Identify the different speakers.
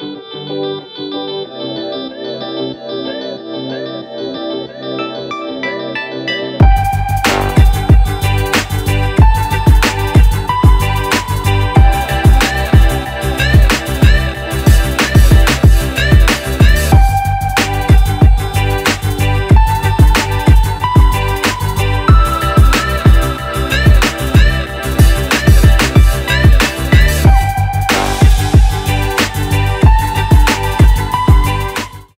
Speaker 1: Música